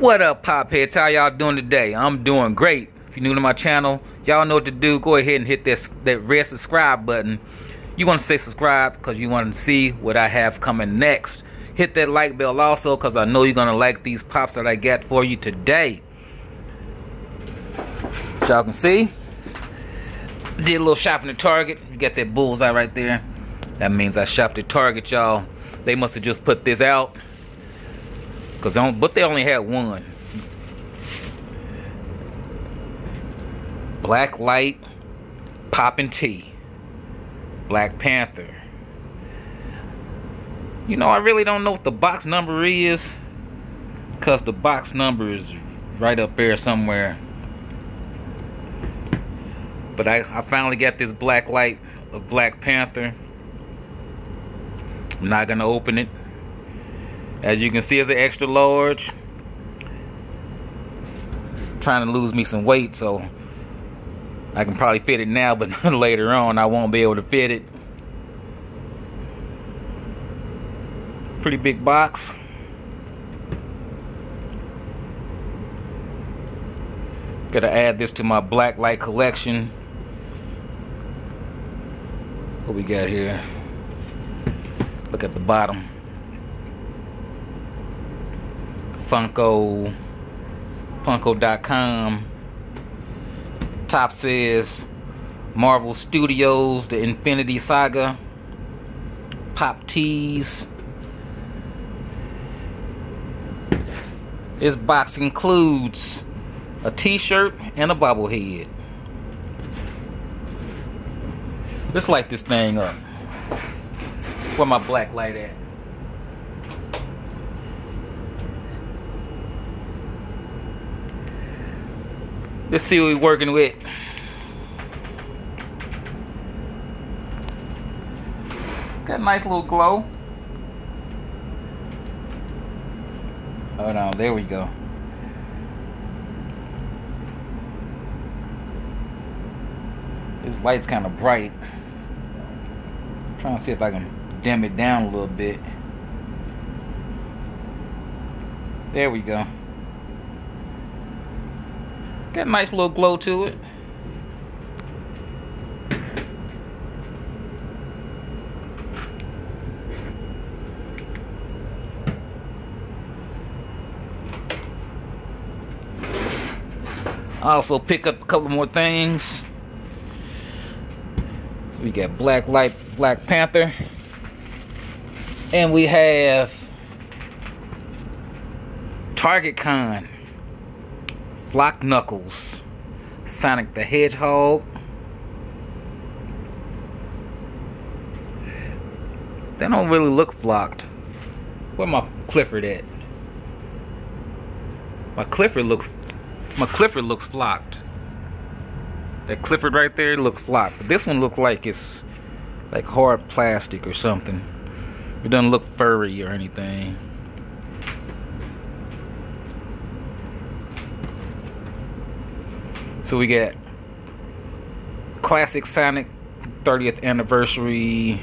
What up, Pop Heads? How y'all doing today? I'm doing great. If you're new to my channel, y'all know what to do. Go ahead and hit this that red subscribe button. You want to say subscribe because you want to see what I have coming next. Hit that like bell also because I know you're going to like these pops that I got for you today. Y'all can see, did a little shopping at Target. You got that bullseye right there. That means I shopped at Target, y'all. They must have just put this out. Cause but they only had one. Black Light Poppin' T. Black Panther. You know, I really don't know what the box number is. Cause the box number is right up there somewhere. But I, I finally got this black light of Black Panther. I'm not gonna open it. As you can see, it's an extra large. trying to lose me some weight, so I can probably fit it now, but later on I won't be able to fit it. Pretty big box. Gotta add this to my black light collection. What we got here? Look at the bottom. Funko, Funko.com. Top says Marvel Studios, the Infinity Saga, Pop Tees. This box includes a t-shirt and a bobblehead. Let's light this thing up. Where my black light at? Let's see what we're working with. Got a nice little glow. Oh, Hold on, there we go. This light's kind of bright. I'm trying to see if I can dim it down a little bit. There we go. Got a nice little glow to it. I also pick up a couple more things. So we got Black Light, Black Panther. And we have Target Con, Flock Knuckles, Sonic the Hedgehog. They don't really look flocked. Where my Clifford at? My Clifford looks my Clifford looks flocked. That Clifford right there looks flocked. But this one looks like it's like hard plastic or something. It doesn't look furry or anything. So we get classic Sonic 30th anniversary.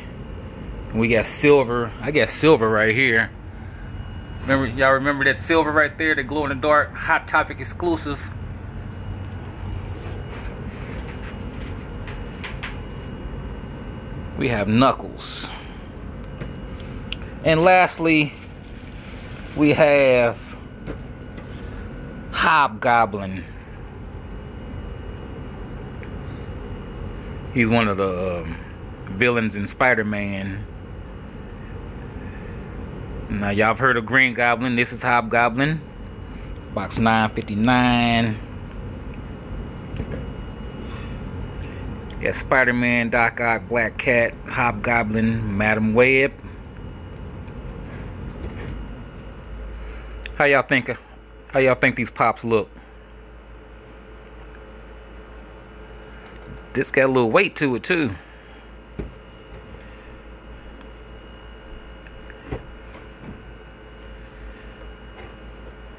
We got silver. I got silver right here. Remember, y'all remember that silver right there, the glow in the dark Hot Topic exclusive. We have Knuckles. And lastly, we have Hobgoblin. He's one of the um, villains in Spider-Man. Now y'all have heard of Green Goblin. This is Hobgoblin. Box 959. Got Spider-Man, Doc Ock, Black Cat, Hobgoblin, Madame Web. How y'all think? How y'all think these pops look? This got a little weight to it too.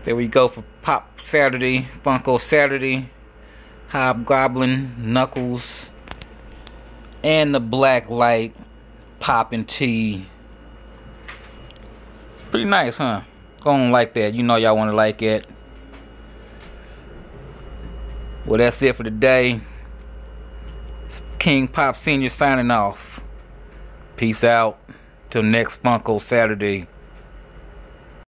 There we go for Pop Saturday, Funko Saturday, Hobgoblin, Knuckles, and the Black Light Poppin' T. It's pretty nice, huh? Going like that. You know y'all want to like it. Well, that's it for today. King Pop Senior signing off. Peace out. Till next Funko Saturday.